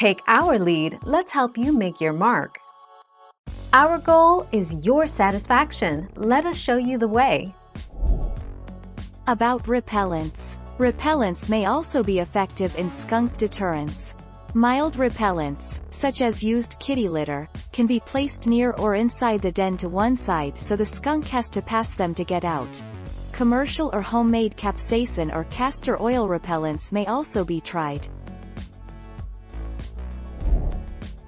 Take our lead, let's help you make your mark. Our goal is your satisfaction. Let us show you the way. About repellents. Repellents may also be effective in skunk deterrence. Mild repellents, such as used kitty litter, can be placed near or inside the den to one side so the skunk has to pass them to get out. Commercial or homemade capsaicin or castor oil repellents may also be tried.